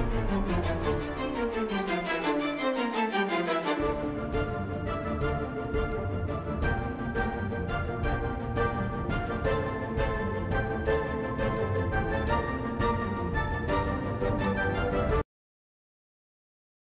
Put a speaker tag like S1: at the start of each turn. S1: Música